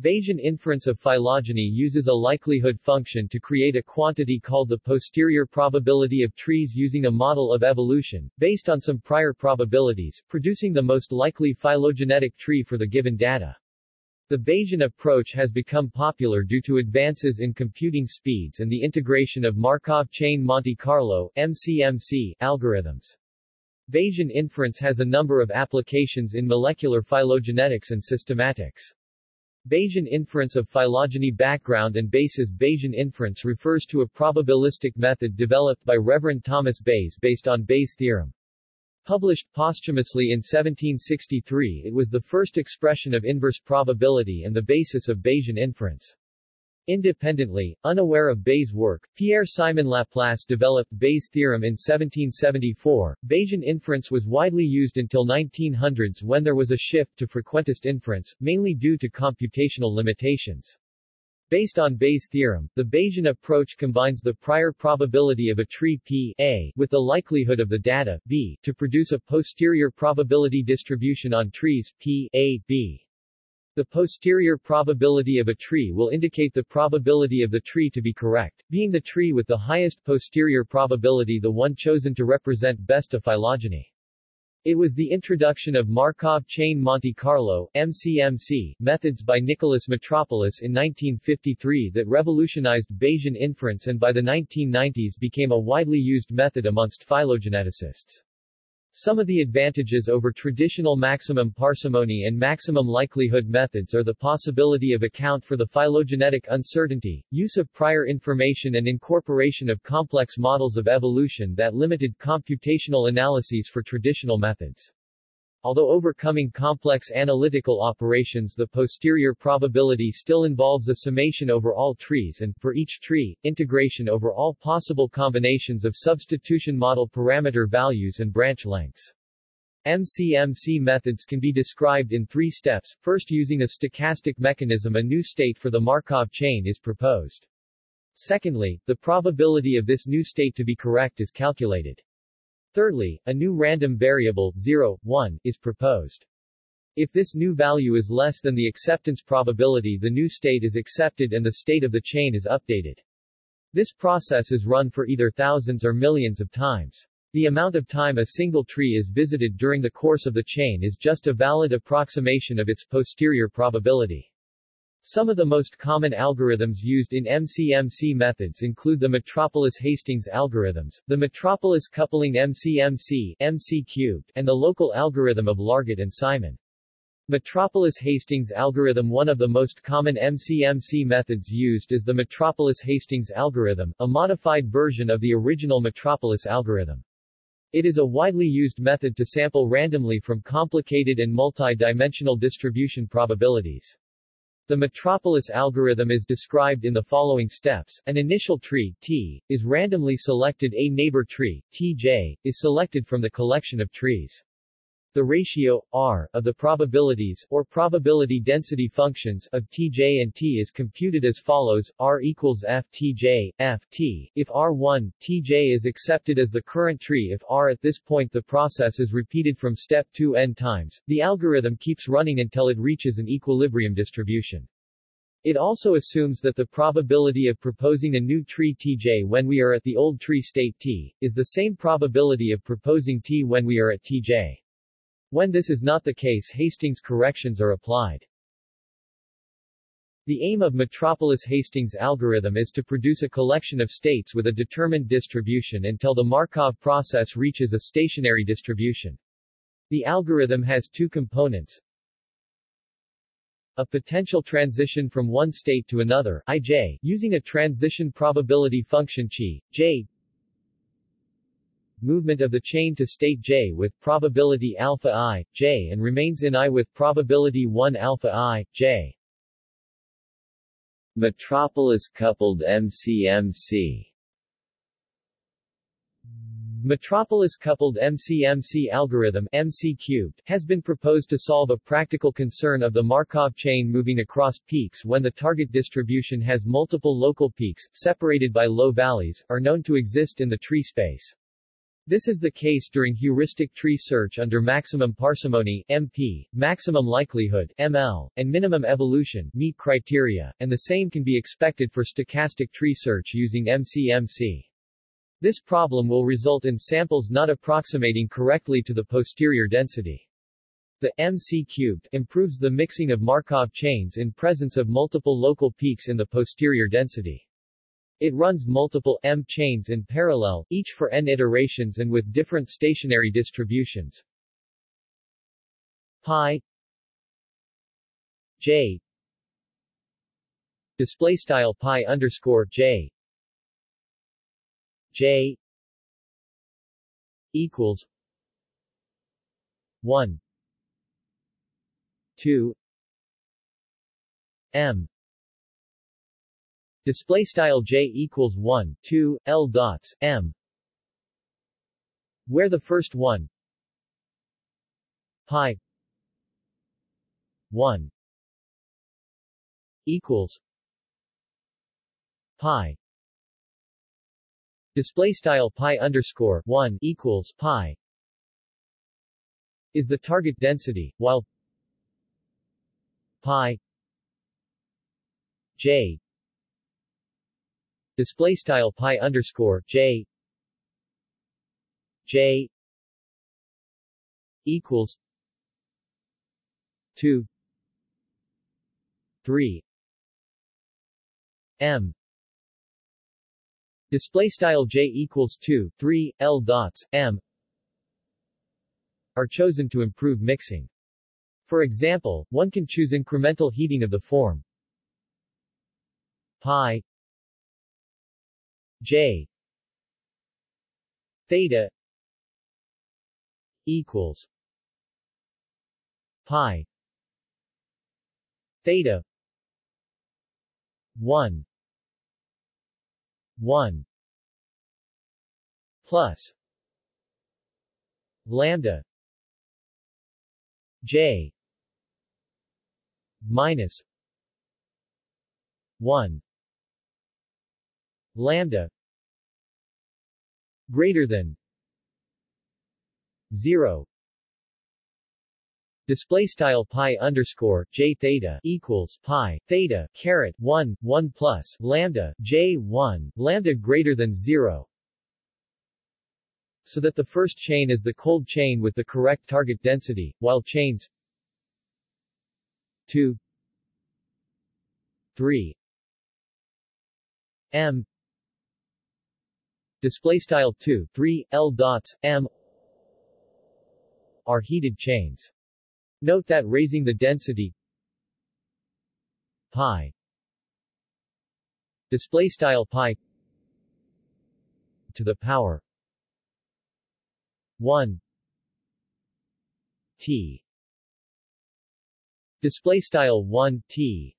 Bayesian inference of phylogeny uses a likelihood function to create a quantity called the posterior probability of trees using a model of evolution, based on some prior probabilities, producing the most likely phylogenetic tree for the given data. The Bayesian approach has become popular due to advances in computing speeds and the integration of Markov chain Monte Carlo MCMC, algorithms. Bayesian inference has a number of applications in molecular phylogenetics and systematics. Bayesian inference of phylogeny background and basis Bayesian inference refers to a probabilistic method developed by Reverend Thomas Bayes based on Bayes' theorem. Published posthumously in 1763 it was the first expression of inverse probability and the basis of Bayesian inference. Independently, unaware of Bayes' work, Pierre-Simon Laplace developed Bayes' theorem in 1774. Bayesian inference was widely used until 1900s when there was a shift to frequentist inference, mainly due to computational limitations. Based on Bayes' theorem, the Bayesian approach combines the prior probability of a tree P A with the likelihood of the data B to produce a posterior probability distribution on trees P A B. The posterior probability of a tree will indicate the probability of the tree to be correct, being the tree with the highest posterior probability the one chosen to represent best a phylogeny. It was the introduction of Markov chain Monte Carlo MCMC, methods by Nicholas Metropolis in 1953 that revolutionized Bayesian inference and by the 1990s became a widely used method amongst phylogeneticists. Some of the advantages over traditional maximum parsimony and maximum likelihood methods are the possibility of account for the phylogenetic uncertainty, use of prior information and incorporation of complex models of evolution that limited computational analyses for traditional methods. Although overcoming complex analytical operations the posterior probability still involves a summation over all trees and, for each tree, integration over all possible combinations of substitution model parameter values and branch lengths. MCMC methods can be described in three steps. First using a stochastic mechanism a new state for the Markov chain is proposed. Secondly, the probability of this new state to be correct is calculated. Thirdly, a new random variable, 0, 1, is proposed. If this new value is less than the acceptance probability the new state is accepted and the state of the chain is updated. This process is run for either thousands or millions of times. The amount of time a single tree is visited during the course of the chain is just a valid approximation of its posterior probability. Some of the most common algorithms used in MCMC methods include the Metropolis-Hastings algorithms, the Metropolis coupling MCMC MC cubed, and the local algorithm of Larget and Simon. Metropolis-Hastings algorithm One of the most common MCMC methods used is the Metropolis-Hastings algorithm, a modified version of the original Metropolis algorithm. It is a widely used method to sample randomly from complicated and multi-dimensional distribution probabilities. The Metropolis algorithm is described in the following steps. An initial tree, T, is randomly selected A neighbor tree, Tj, is selected from the collection of trees. The ratio, R, of the probabilities, or probability density functions, of Tj and T is computed as follows, R equals F Tj, F T. If R1, Tj is accepted as the current tree if R at this point the process is repeated from step 2 n times, the algorithm keeps running until it reaches an equilibrium distribution. It also assumes that the probability of proposing a new tree Tj when we are at the old tree state T, is the same probability of proposing T when we are at Tj. When this is not the case Hastings corrections are applied. The aim of Metropolis-Hastings algorithm is to produce a collection of states with a determined distribution until the Markov process reaches a stationary distribution. The algorithm has two components. A potential transition from one state to another, ij, using a transition probability function chi, j, movement of the chain to state J with probability alpha i, J and remains in I with probability 1 alpha i, J. Metropolis-coupled MCMC Metropolis-coupled MCMC algorithm MC cubed, has been proposed to solve a practical concern of the Markov chain moving across peaks when the target distribution has multiple local peaks, separated by low valleys, are known to exist in the tree space. This is the case during heuristic tree search under maximum parsimony MP, maximum likelihood ML, and minimum evolution meet criteria, and the same can be expected for stochastic tree search using MCMC. This problem will result in samples not approximating correctly to the posterior density. The MC cubed improves the mixing of Markov chains in presence of multiple local peaks in the posterior density. It runs multiple M chains in parallel, each for n iterations and with different stationary distributions. Pi J display style pi underscore J J equals 1 2 M display style j equals 1 2 l dots m. Where the first one pi 1 equals pi display style pi underscore 1 equals pi is the target density while pi j display style pi underscore j. J equals 2 3 m. Display style j equals 2 3 l dots m are chosen to improve mixing. For example one can choose incremental heating of the form. Pi J theta equals pi theta 1 1 plus lambda j minus 1 lambda greater than 0 display style pi underscore j theta equals pi theta caret 1 1 plus lambda j 1 lambda greater than 0 so that the first chain is the cold chain with the correct target density while chains 2 3 m display style 2 3 l dots m are heated chains. Note that raising the density pi display style pi to the power 1 t. Display style 1 t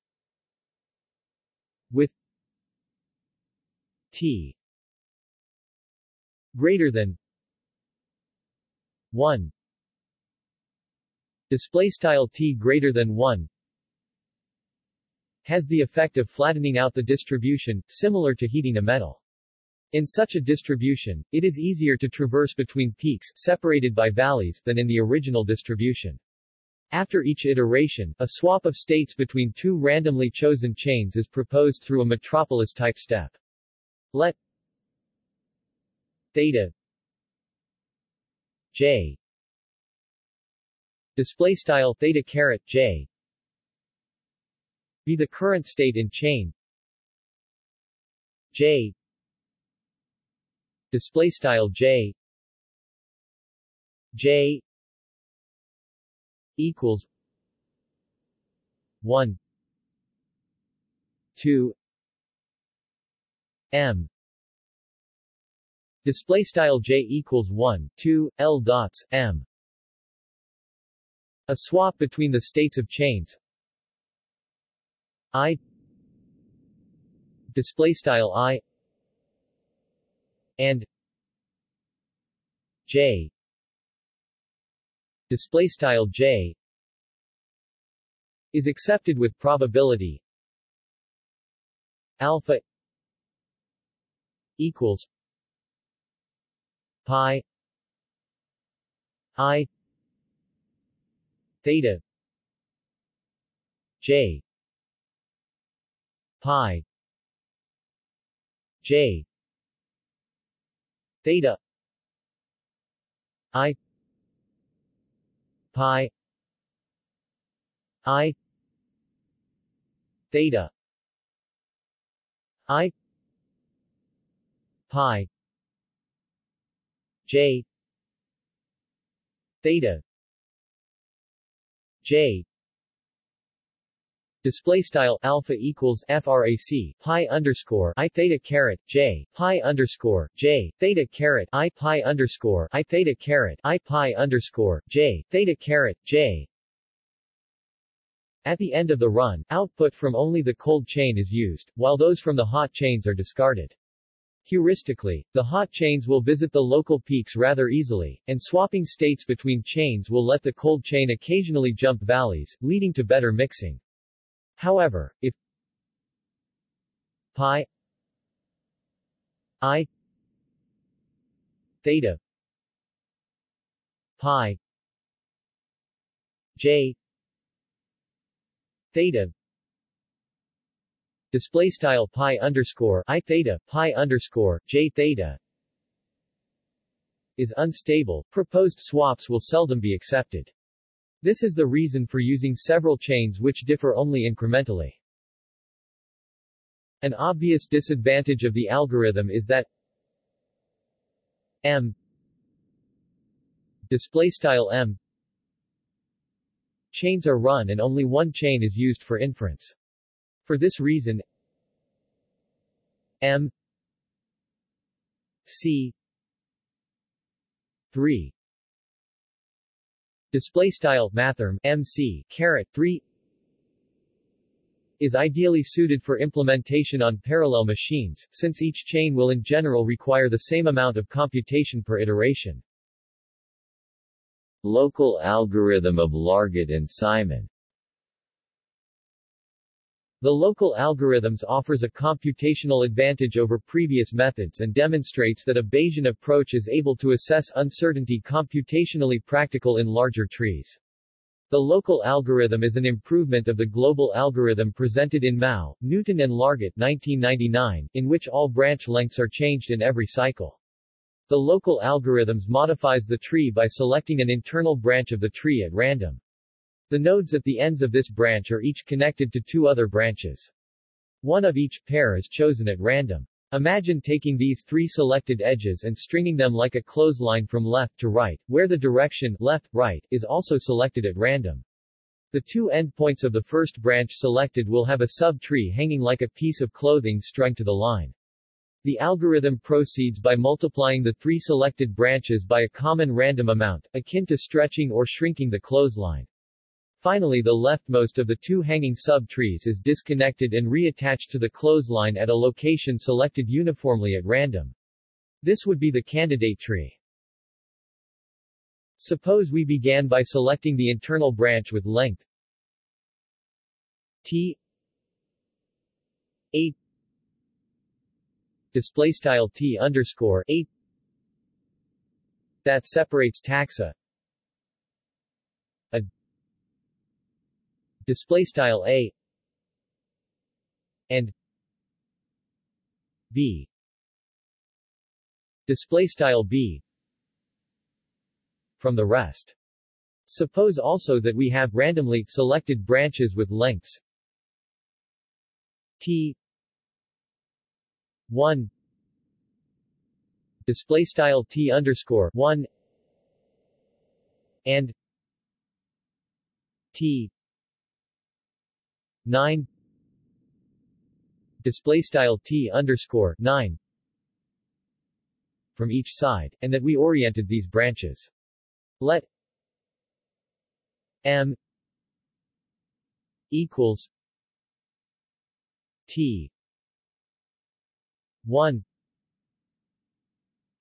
with t greater than 1 display style t greater than 1 has the effect of flattening out the distribution similar to heating a metal. In such a distribution it is easier to traverse between peaks separated by valleys than in the original distribution. After each iteration, a swap of states between two randomly chosen chains is proposed through a metropolis-type step. Let theta j. Display style theta caret j. Be the current state in chain. J. Display style j. J equals 1 2 m Display style j equals 1, 2, l dots m. A swap between the states of chains i display style i and j display style j is accepted with probability alpha equals pi I theta J pi J theta I pi I theta I pi J theta J Display style alpha equals frac pi underscore i theta caret j pi underscore j theta caret i pi underscore i theta caret i pi underscore j theta caret j. At the end of the run, output from only the cold chain is used, while those from the hot chains are discarded. Heuristically, the hot chains will visit the local peaks rather easily, and swapping states between chains will let the cold chain occasionally jump valleys, leading to better mixing. However, if pi i theta pi j theta display style pi underscore i theta pi underscore j theta is unstable, proposed swaps will seldom be accepted. This is the reason for using several chains which differ only incrementally. An obvious disadvantage of the algorithm is that m displaystyle m chains are run and only one chain is used for inference. For this reason m c 3 display style mathrm MC caret 3 is ideally suited for implementation on parallel machines, since each chain will in general require the same amount of computation per iteration. Local algorithm of Larget and Simon the local algorithms offers a computational advantage over previous methods and demonstrates that a Bayesian approach is able to assess uncertainty computationally practical in larger trees. The local algorithm is an improvement of the global algorithm presented in Mau, Newton and Larget 1999, in which all branch lengths are changed in every cycle. The local algorithms modifies the tree by selecting an internal branch of the tree at random. The nodes at the ends of this branch are each connected to two other branches. One of each pair is chosen at random. Imagine taking these three selected edges and stringing them like a clothesline from left to right, where the direction left-right is also selected at random. The two endpoints of the first branch selected will have a sub-tree hanging like a piece of clothing strung to the line. The algorithm proceeds by multiplying the three selected branches by a common random amount, akin to stretching or shrinking the clothesline. Finally the leftmost of the two hanging sub-trees is disconnected and reattached to the clothesline at a location selected uniformly at random. This would be the candidate tree. Suppose we began by selecting the internal branch with length. T. 8 display style t underscore 8 that separates taxa display style a and b. Display style b from the rest. Suppose also that we have randomly selected branches with lengths t 1 display style t underscore 1 and t 9 display style t underscore 9 from each side, and that we oriented these branches. Let m equals t 1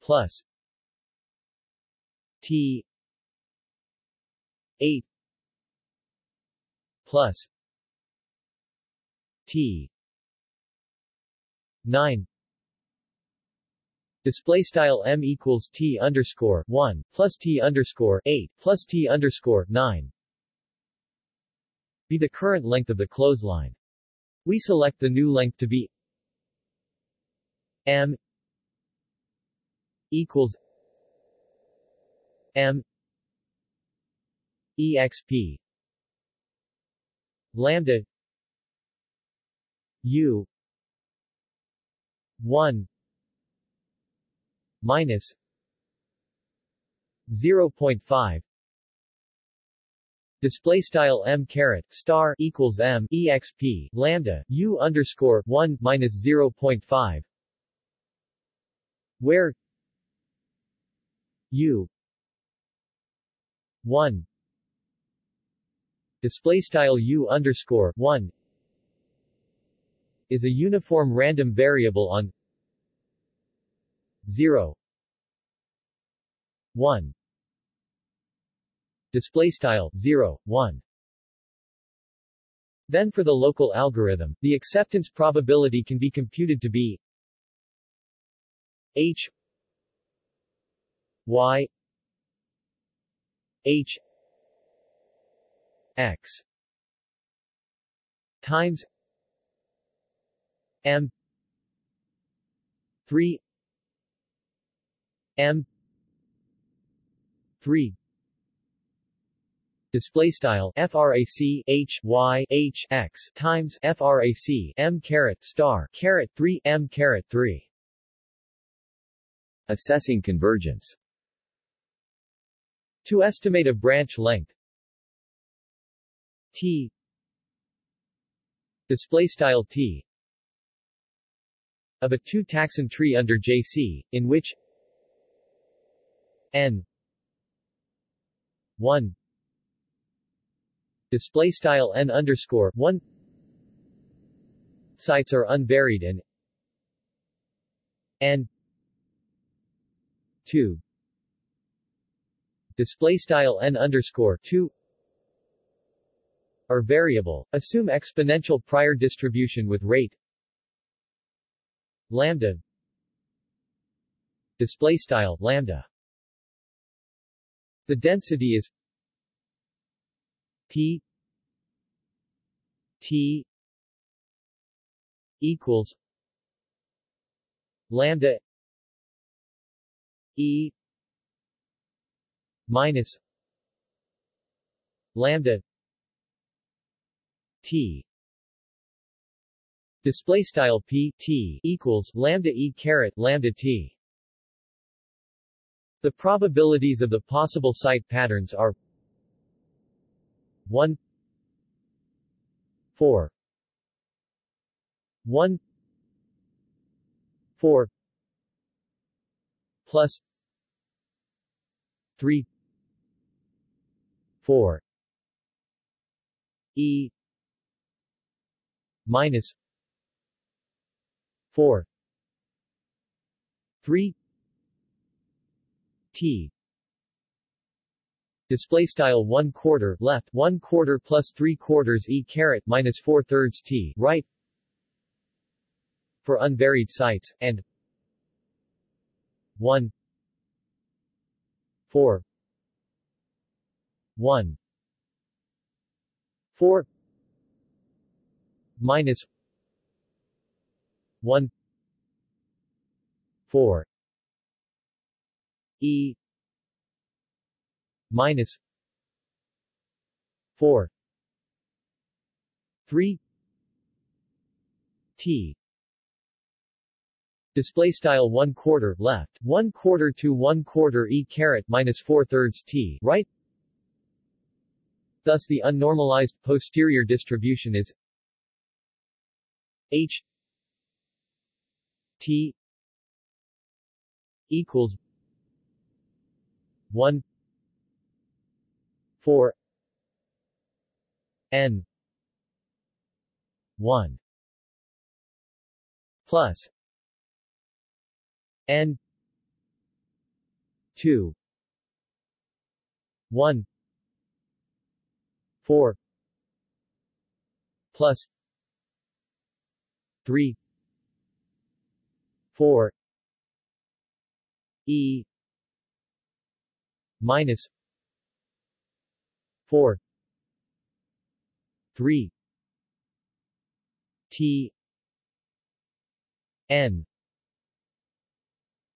plus t 8 plus T. 9 display style m equals t underscore 1 plus t underscore 8 plus t underscore 9 be the current length of the clothesline. We select the new length to be m equals m exp lambda u. 1 minus 0.5 display style m caret star equals m exp lambda u underscore 1 minus 0.5 where u 1 display style u underscore 1 is a uniform random variable on 0 1 display style 0 1 then for the local algorithm the acceptance probability can be computed to be h y h x times m. 3 m. 3 display style frac h y h x times frac m caret star caret 3 m caret 3 assessing convergence. To estimate a branch length. T. Display style t of a two-taxon tree under JC, in which n 1 display style n underscore 1 sites are unvaried and n 2 display style n underscore 2 are variable. Assume exponential prior distribution with rate lambda. Display style lambda. The density is p t equals lambda e minus lambda t display style p t equals lambda e caret lambda t. The probabilities of the possible site patterns are 1 4 1 4 plus 3 4 e minus 4 3 t. Display style 1 quarter left 1 quarter plus 3 quarters e caret minus 4 thirds t right. For unvaried sites and 1 4 1 4 minus 1 4 e. Minus. 4 3 t. Display style 1 quarter left 1 quarter to 1 quarter e caret minus 4 thirds t right? Thus the unnormalized posterior distribution is h t equals 1 4 n 1 plus n 2 1 4 plus 3 4 E minus 4 3 T N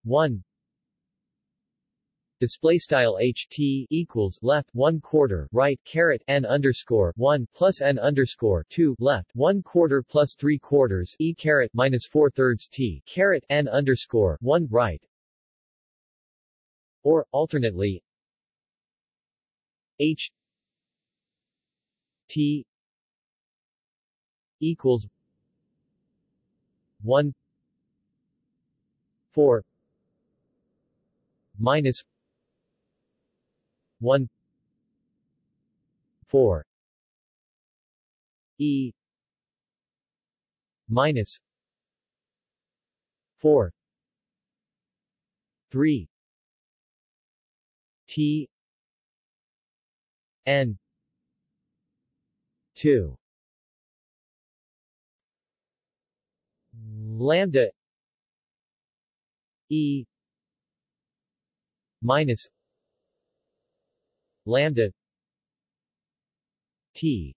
1 display style ht equals left one quarter right caret n underscore one plus n underscore two left one quarter plus three quarters e caret minus four thirds t caret n underscore one right. Or alternately h t equals one four minus 1 4 e. Minus. 4 3 t. N. 2 lambda. E. Minus lambda t.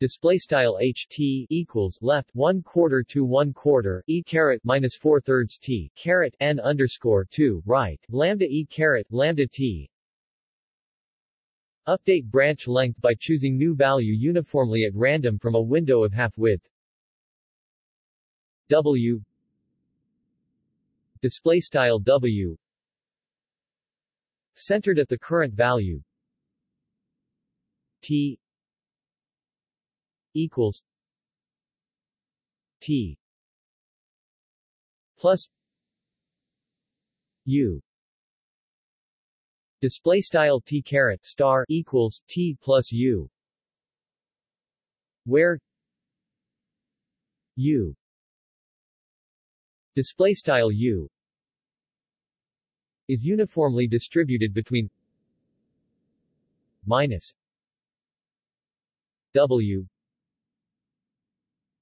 Display style ht equals left one quarter to one quarter e caret minus four thirds t caret n underscore two right lambda e caret lambda t. Update branch length by choosing new value uniformly at random from a window of half width. W. Display style w centered at the current value T equals T plus U. Display style T caret star equals T plus U where U. Display style U is uniformly distributed between minus W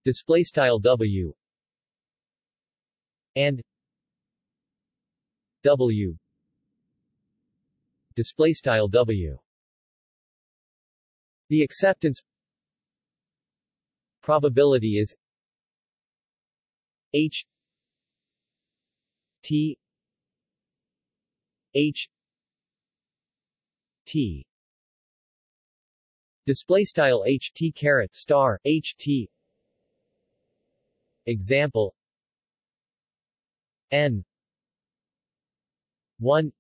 display style W and W display style W. The acceptance probability is H T H T display style HT caret star HT example N 1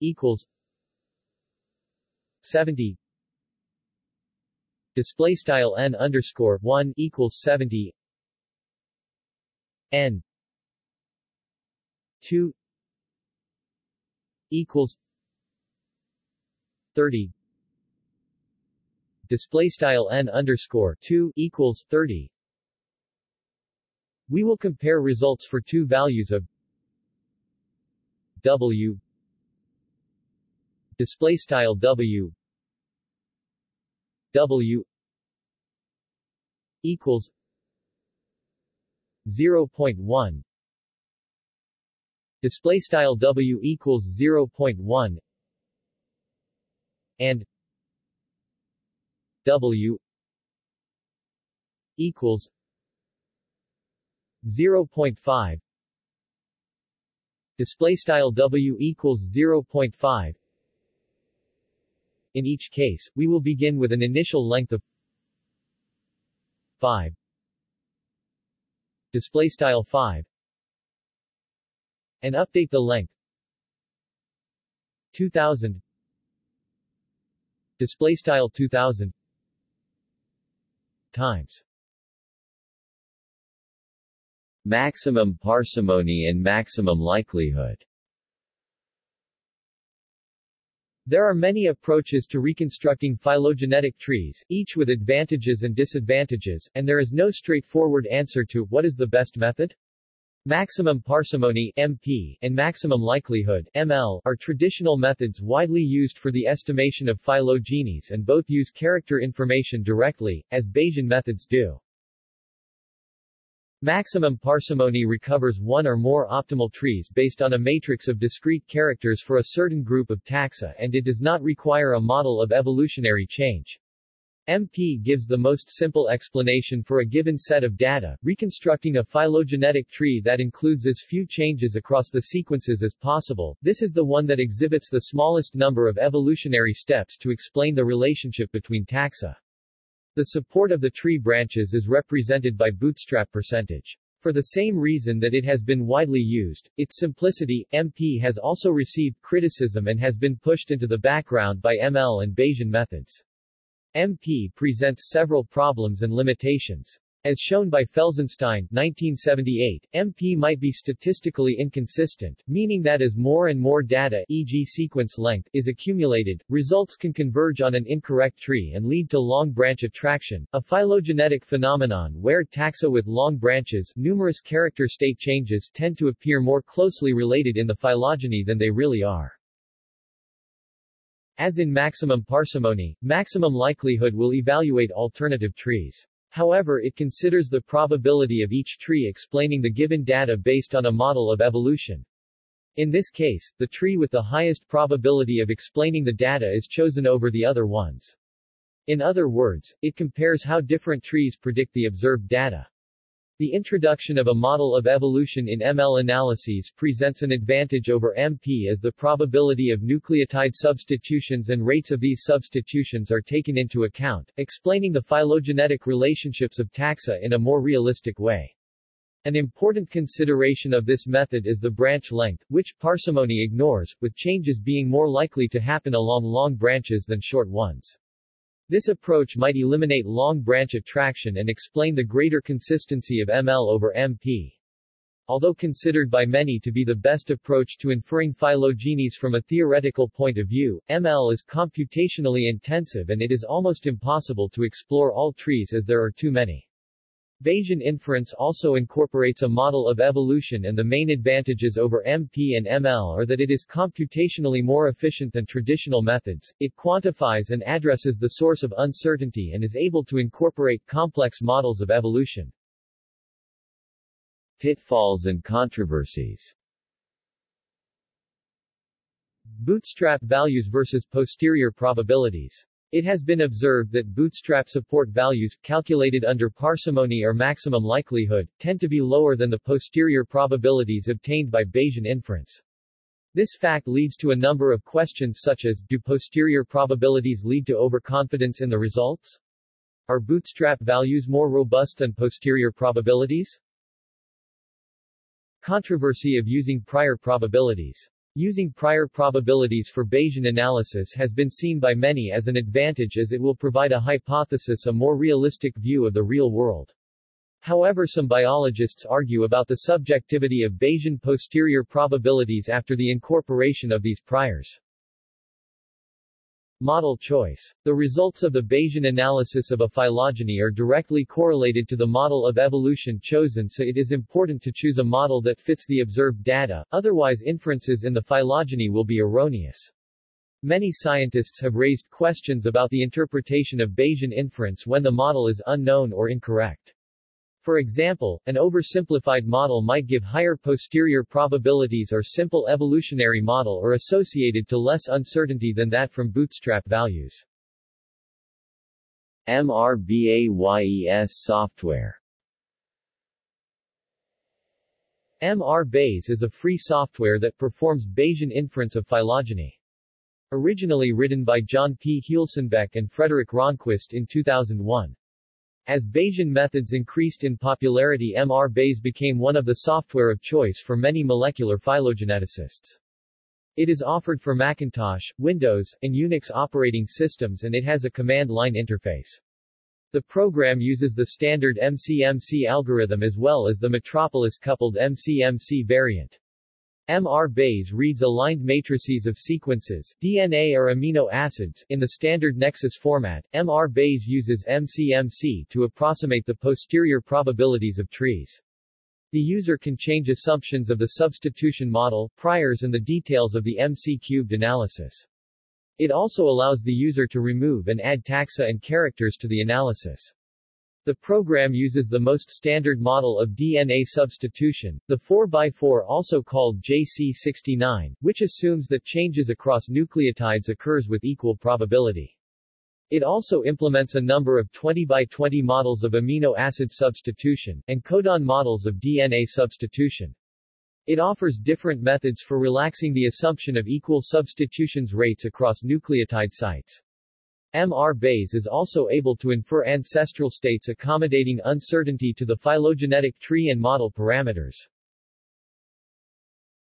equals 70 display style N underscore 1 equals 70 N 2 equals 30 display style n underscore 2 equals 30 we will compare results for two values of w. Display style w. W equals 0.1 display style W equals 0.1 and W equals 0.5 display style W equals 0.5 in each case we will begin with an initial length of 5 display style 5 and update the length. 2000 display style 2000 times. Maximum parsimony and maximum likelihood. There are many approaches to reconstructing phylogenetic trees, each with advantages and disadvantages, and there is no straightforward answer to what is the best method. Maximum parsimony MP, and maximum likelihood ML, are traditional methods widely used for the estimation of phylogenies and both use character information directly, as Bayesian methods do. Maximum parsimony recovers one or more optimal trees based on a matrix of discrete characters for a certain group of taxa and it does not require a model of evolutionary change. MP gives the most simple explanation for a given set of data, reconstructing a phylogenetic tree that includes as few changes across the sequences as possible. This is the one that exhibits the smallest number of evolutionary steps to explain the relationship between taxa. The support of the tree branches is represented by bootstrap percentage. For the same reason that it has been widely used, its simplicity, MP has also received criticism and has been pushed into the background by ML and Bayesian methods. MP presents several problems and limitations. As shown by Felsenstein 1978, MP might be statistically inconsistent, meaning that as more and more data e.g. sequence length is accumulated, results can converge on an incorrect tree and lead to long branch attraction, a phylogenetic phenomenon where taxa with long branches numerous character state changes tend to appear more closely related in the phylogeny than they really are. As in maximum parsimony, maximum likelihood will evaluate alternative trees. However it considers the probability of each tree explaining the given data based on a model of evolution. In this case, the tree with the highest probability of explaining the data is chosen over the other ones. In other words, it compares how different trees predict the observed data. The introduction of a model of evolution in ML analyses presents an advantage over MP as the probability of nucleotide substitutions and rates of these substitutions are taken into account, explaining the phylogenetic relationships of taxa in a more realistic way. An important consideration of this method is the branch length, which parsimony ignores, with changes being more likely to happen along long branches than short ones. This approach might eliminate long branch attraction and explain the greater consistency of ML over MP. Although considered by many to be the best approach to inferring phylogenies from a theoretical point of view, ML is computationally intensive and it is almost impossible to explore all trees as there are too many. Bayesian inference also incorporates a model of evolution and the main advantages over MP and ML are that it is computationally more efficient than traditional methods, it quantifies and addresses the source of uncertainty and is able to incorporate complex models of evolution. Pitfalls and controversies. Bootstrap values versus posterior probabilities it has been observed that bootstrap support values, calculated under parsimony or maximum likelihood, tend to be lower than the posterior probabilities obtained by Bayesian inference. This fact leads to a number of questions such as, do posterior probabilities lead to overconfidence in the results? Are bootstrap values more robust than posterior probabilities? Controversy of using prior probabilities Using prior probabilities for Bayesian analysis has been seen by many as an advantage as it will provide a hypothesis a more realistic view of the real world. However some biologists argue about the subjectivity of Bayesian posterior probabilities after the incorporation of these priors. Model choice. The results of the Bayesian analysis of a phylogeny are directly correlated to the model of evolution chosen so it is important to choose a model that fits the observed data, otherwise inferences in the phylogeny will be erroneous. Many scientists have raised questions about the interpretation of Bayesian inference when the model is unknown or incorrect. For example, an oversimplified model might give higher posterior probabilities or simple evolutionary model or associated to less uncertainty than that from bootstrap values. MRBAYES software MR-Bayes is a free software that performs Bayesian inference of phylogeny. Originally written by John P. Huelsenbeck and Fredrik Ronquist in 2001. As Bayesian methods increased in popularity MR-Bayes became one of the software of choice for many molecular phylogeneticists. It is offered for Macintosh, Windows, and Unix operating systems and it has a command line interface. The program uses the standard MCMC algorithm as well as the Metropolis-coupled MCMC variant. MR-Bayes reads aligned matrices of sequences, DNA or amino acids, in the standard Nexus format. MR-Bayes uses MCMC to approximate the posterior probabilities of trees. The user can change assumptions of the substitution model, priors and the details of the MC-cubed analysis. It also allows the user to remove and add taxa and characters to the analysis. The program uses the most standard model of DNA substitution, the 4x4 also called JC69, which assumes that changes across nucleotides occurs with equal probability. It also implements a number of 20 by 20 models of amino acid substitution, and codon models of DNA substitution. It offers different methods for relaxing the assumption of equal substitutions rates across nucleotide sites. MrBayes is also able to infer ancestral states accommodating uncertainty to the phylogenetic tree and model parameters.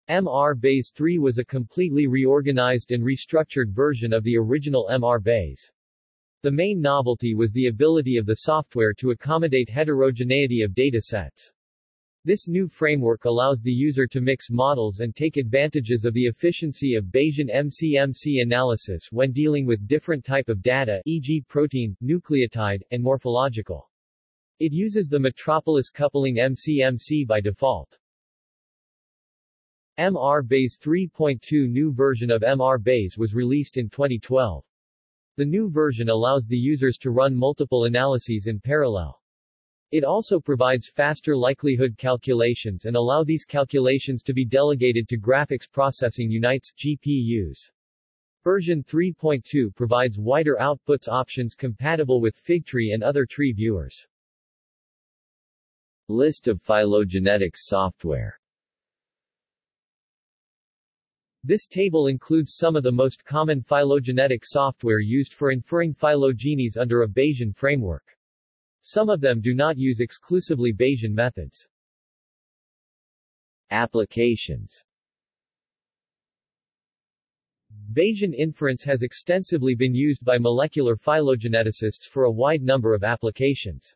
MrBayes 3 was a completely reorganized and restructured version of the original MrBayes. The main novelty was the ability of the software to accommodate heterogeneity of data sets. This new framework allows the user to mix models and take advantages of the efficiency of Bayesian MCMC analysis when dealing with different type of data e.g. protein, nucleotide, and morphological. It uses the Metropolis coupling MCMC by default. MrBayes 3.2 New version of MrBayes was released in 2012. The new version allows the users to run multiple analyses in parallel. It also provides faster likelihood calculations and allow these calculations to be delegated to graphics processing units GPUs. Version 3.2 provides wider outputs options compatible with Figtree and other tree viewers. List of phylogenetics software This table includes some of the most common phylogenetic software used for inferring phylogenies under a Bayesian framework. Some of them do not use exclusively Bayesian methods. Applications Bayesian inference has extensively been used by molecular phylogeneticists for a wide number of applications.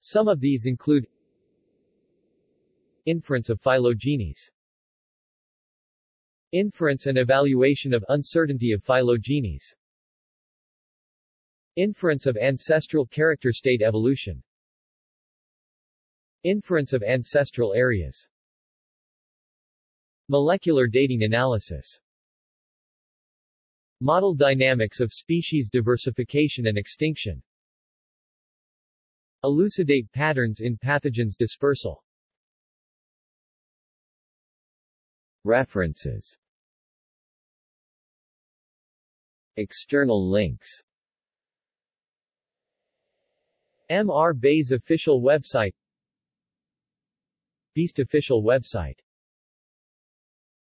Some of these include Inference of phylogenies Inference and evaluation of uncertainty of phylogenies Inference of ancestral character state evolution. Inference of ancestral areas. Molecular dating analysis. Model dynamics of species diversification and extinction. Elucidate patterns in pathogens dispersal. References. External links MrBayes official website. Beast official website